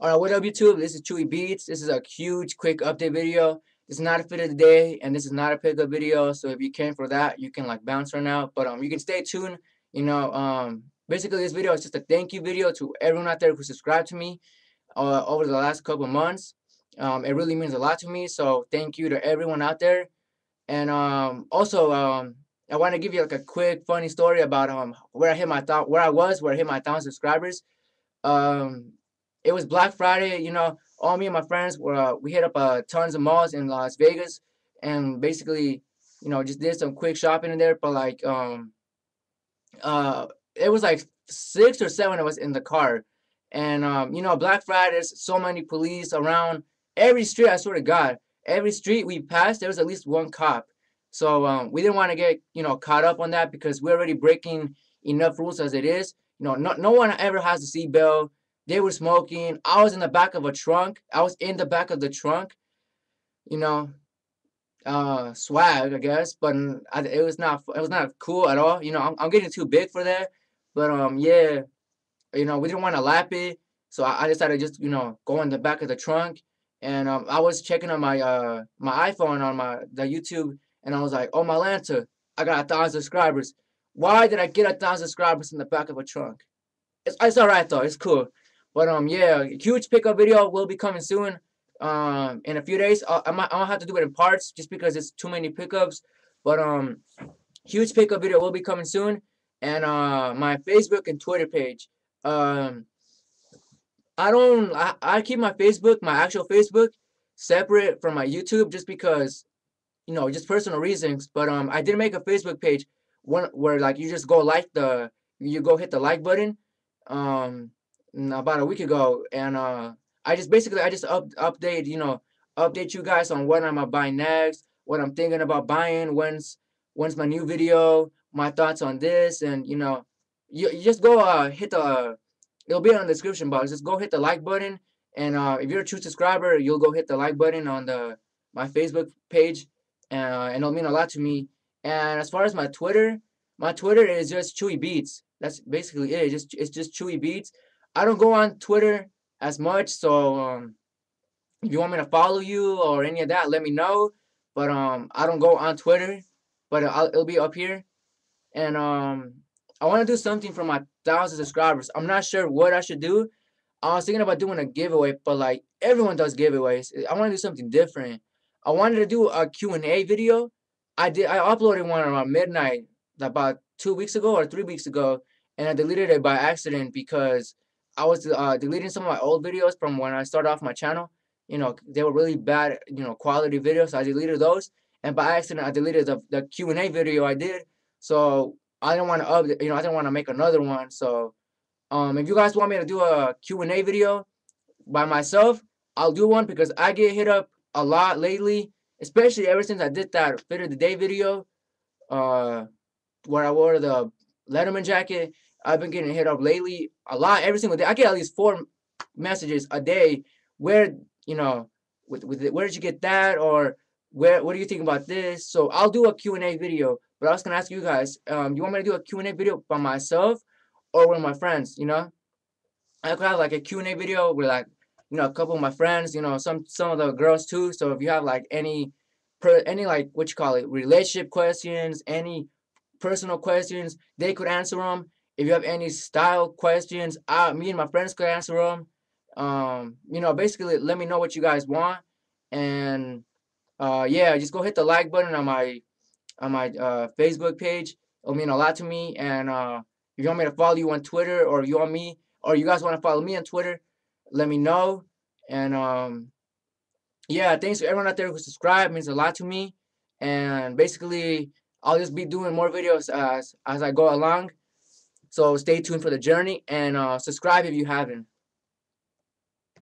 Alright, what up YouTube? This is ChuyBeatz. This is a huge quick update video. This is not a fit of the day and this is not a pickup video. So if you came for that, you can like bounce right now. But um you can stay tuned. You know, um basically this video is just a thank you video to everyone out there who subscribed to me uh, over the last couple months. Um it really means a lot to me. So thank you to everyone out there. And um also um I want to give you like a quick funny story about um where I hit my thought where I was, where I hit my thousand subscribers. Um it was Black Friday, you know, all me and my friends were uh, we hit up uh, tons of malls in Las Vegas and basically, you know, just did some quick shopping in there, but like um uh it was like six or seven of us in the car. And um, you know, Black Friday, so many police around every street, I swear to God. Every street we passed, there was at least one cop. So um, we didn't want to get, you know, caught up on that because we're already breaking enough rules as it is. You know, no, no one ever has a seatbelt. They were smoking. I was in the back of a trunk. I was in the back of the trunk. You know, uh, swag, I guess. But it was not. It was not cool at all. You know, I'm, I'm getting too big for that. But um, yeah, you know, we didn't want to lap it, so I, I decided just you know go in the back of the trunk. And um, I was checking on my uh my iPhone on my the YouTube, and I was like, oh my Lanta, I got a thousand subscribers. Why did I get a thousand subscribers in the back of a trunk? It's, it's alright though. It's cool. But um, yeah, huge pickup video will be coming soon. Um, in a few days, I, I might I might have to do it in parts just because it's too many pickups. But um, huge pickup video will be coming soon, and uh, my Facebook and Twitter page. Um, I don't I, I keep my Facebook, my actual Facebook, separate from my YouTube just because, you know, just personal reasons. But um, I did make a Facebook page one where like you just go like the you go hit the like button. Um, about a week ago, and uh, I just basically I just up update you know update you guys on what I'm gonna buy next, what I'm thinking about buying, when's when's my new video, my thoughts on this, and you know you, you just go uh hit the uh, it'll be on the description box. Just go hit the like button, and uh, if you're a true subscriber, you'll go hit the like button on the my Facebook page, uh, and it'll mean a lot to me. And as far as my Twitter, my Twitter is just ChuyBeatz. That's basically it. It's just it's just ChuyBeatz. I don't go on Twitter as much, so um, if you want me to follow you or any of that, let me know. But um, I don't go on Twitter, but I'll, it'll be up here. And um, I want to do something for my thousand subscribers. I'm not sure what I should do. I was thinking about doing a giveaway, but like everyone does giveaways. I want to do something different. I wanted to do a Q&A video. I did. I uploaded one around midnight about two weeks ago or three weeks ago, and I deleted it by accident because I was uh, deleting some of my old videos from when I started off my channel. You know, they were really bad, you know, quality videos. So I deleted those, and by accident, I deleted the the Q and A video I did. So I didn't want to up, you know, I didn't want to make another one. So, um, if you guys want me to do a Q and A video by myself, I'll do one because I get hit up a lot lately, especially ever since I did that fit of the day video, uh, where I wore the Letterman jacket. I've been getting hit up lately a lot every single day. I get at least four messages a day. Where you know, with with it, where did you get that or where what do you think about this? So I'll do a Q&A video. But I was gonna ask you guys, um, you want me to do a Q&A video by myself or with my friends? You know, I could have like a Q&A video with like you know a couple of my friends. You know, some some of the girls too. So if you have like any per any like what you call it relationship questions, any personal questions, they could answer them if you have any style questions, I, me and my friends could answer them. Um, you know, basically, let me know what you guys want, and uh, yeah, just go hit the like button on my on my uh, Facebook page. It'll mean a lot to me. And uh, if you want me to follow you on Twitter, or you want me, or you guys want to follow me on Twitter, let me know. And um, yeah, thanks to everyone out there who subscribed. Means a lot to me. And basically, I'll just be doing more videos as as I go along. So stay tuned for the journey and uh, subscribe if you haven't.